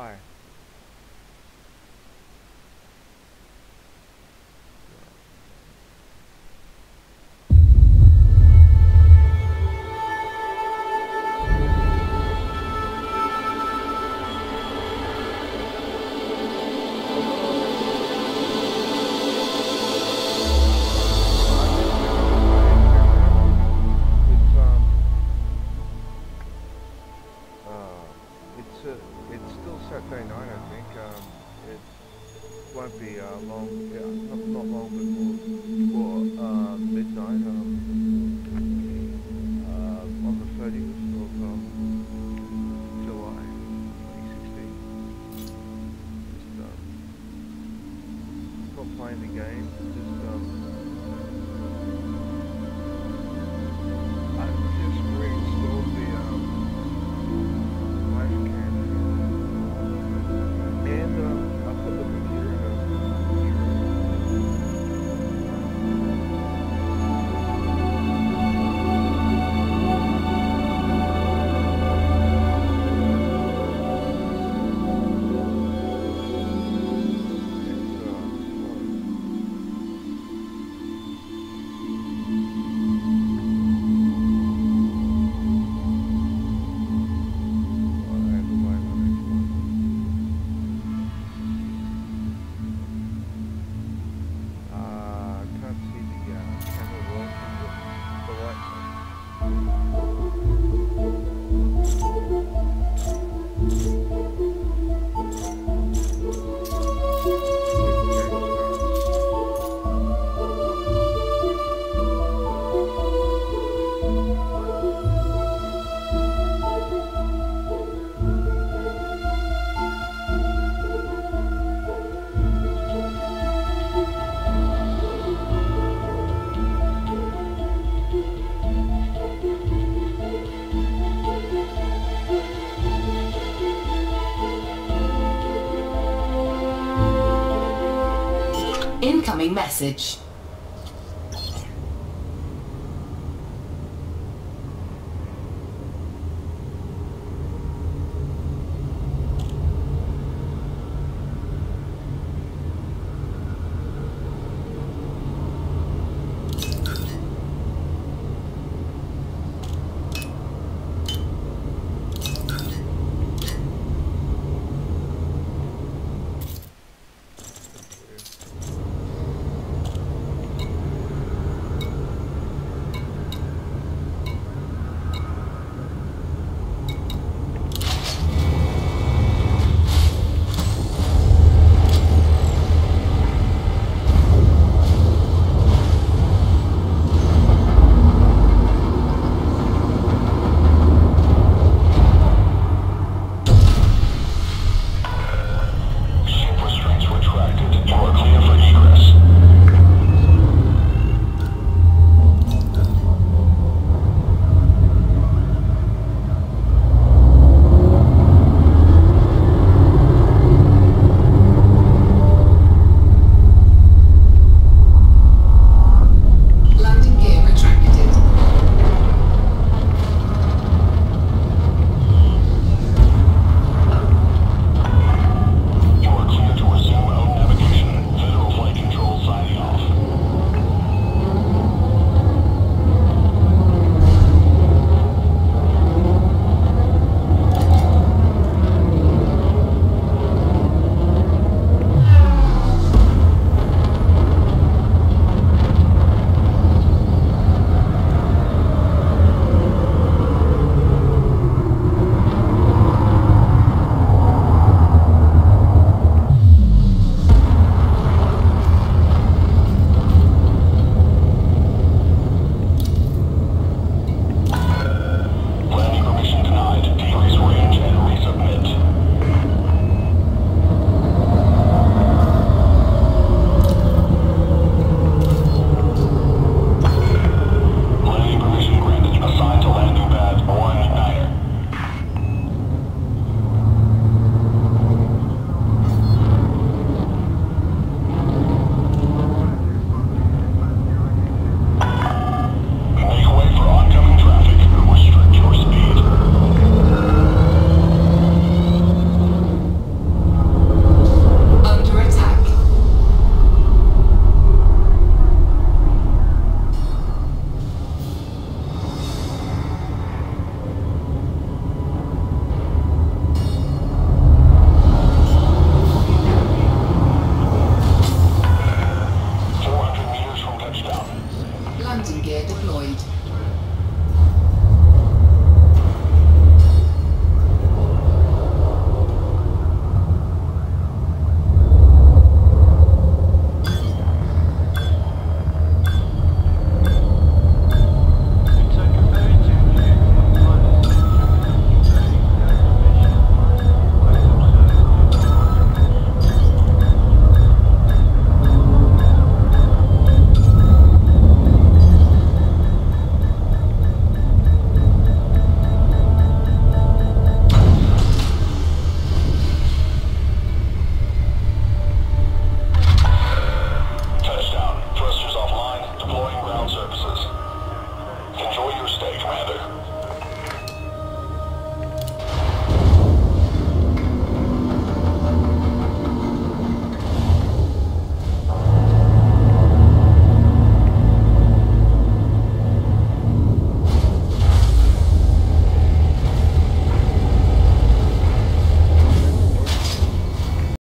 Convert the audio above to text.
July. Won't be uh, long, yeah, not, not long before before uh, midnight. Um, uh, on the 30th of um, July, 2016. Just um, not playing the game. Just Incoming message.